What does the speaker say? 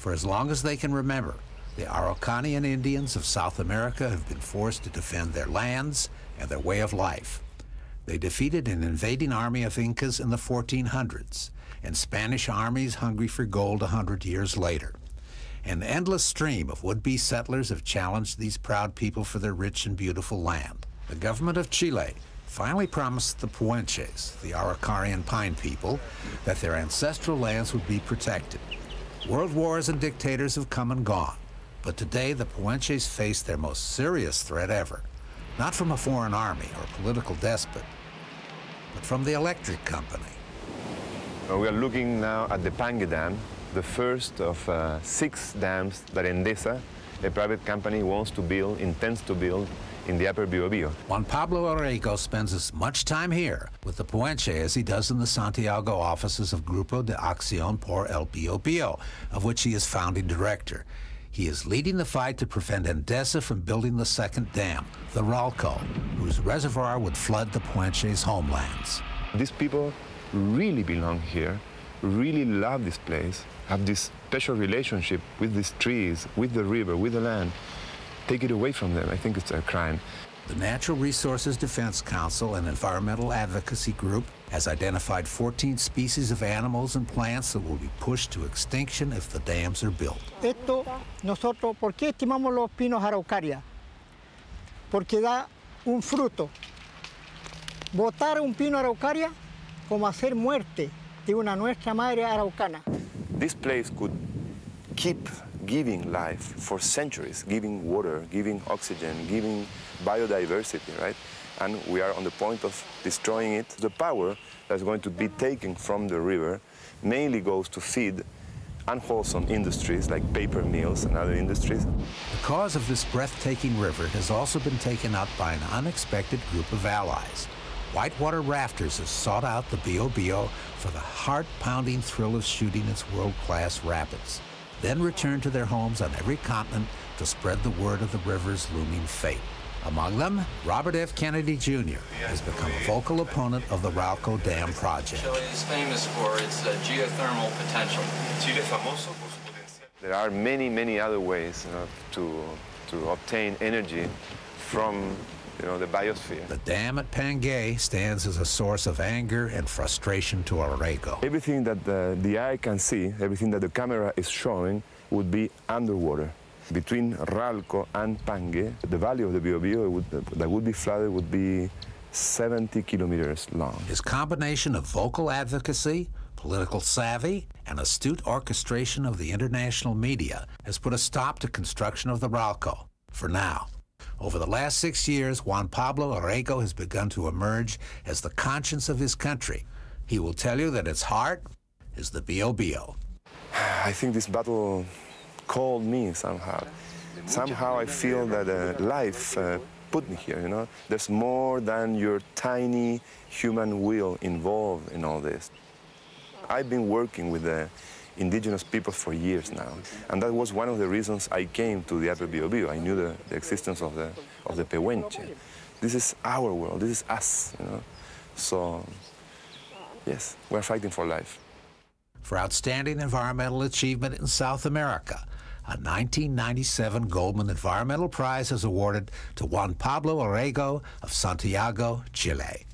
For as long as they can remember, the Araucanian Indians of South America have been forced to defend their lands and their way of life. They defeated an invading army of Incas in the 1400s and Spanish armies hungry for gold a hundred years later. An endless stream of would-be settlers have challenged these proud people for their rich and beautiful land. The government of Chile finally promised the Pehuenches, the Araucarian pine people, that their ancestral lands would be protected. World wars and dictators have come and gone, but today the Pehuenches face their most serious threat ever, not from a foreign army or political despot, but from the electric company. We are looking now at the Pangue Dam, the first of uh, six dams that Endesa, a private company, wants to build, intends to build in the upper Biobío. Juan Pablo Orrego spends as much time here with the Pehuenche as he does in the Santiago offices of Grupo de Acción por el Biobío, of which he is founding director. He is leading the fight to prevent Endesa from building the second dam, the Ralco, whose reservoir would flood the Pehuenche's homelands. These people really belong here, really love this place, have this special relationship with these trees, with the river, with the land. Take it away from them. I think it's a crime. The Natural Resources Defense Council, an environmental advocacy group, has identified 14 species of animals and plants that will be pushed to extinction if the dams are built. Esto, nosotros, ¿por qué estimamos los pinos araucaria? Porque da un fruto. Botar un pino araucaria como hacer muerte de una nuestra madre araucana. This place could keep giving life for centuries, giving water, giving oxygen, giving biodiversity, right? And we are on the point of destroying it. The power that's going to be taken from the river mainly goes to feed unwholesome industries like paper mills and other industries. The cause of this breathtaking river has also been taken up by an unexpected group of allies. Whitewater Rafters has sought out the Biobío for the heart-pounding thrill of shooting its world-class rapids, then return to their homes on every continent to spread the word of the river's looming fate. Among them, Robert F. Kennedy Jr. has become a vocal opponent of the Ralco Dam project. Chile is famous for its uh, geothermal potential. There are many, many other ways you know, to, to obtain energy from you know, the biosphere. The dam at Pangue stands as a source of anger and frustration to Orrego. Everything that the, the eye can see, everything that the camera is showing, would be underwater. Between Ralco and Pangue, the valley of the Biobío would, that would be flooded would be 70 kilometers long. His combination of vocal advocacy, political savvy, and astute orchestration of the international media has put a stop to construction of the Ralco, for now. Over the last six years, Juan Pablo Orrego has begun to emerge as the conscience of his country. He will tell you that its heart is the Biobío. I think this battle called me somehow. Somehow I feel that uh, life uh, put me here, you know? There's more than your tiny human will involved in all this. I've been working with the indigenous people for years now. And that was one of the reasons I came to the Upper Biobío. I knew the, the existence of the, of the Pehuenche. This is our world, this is us, you know? So, yes, we're fighting for life. For outstanding environmental achievement in South America, a 1997 Goldman Environmental Prize is awarded to Juan Pablo Orrego of Santiago, Chile.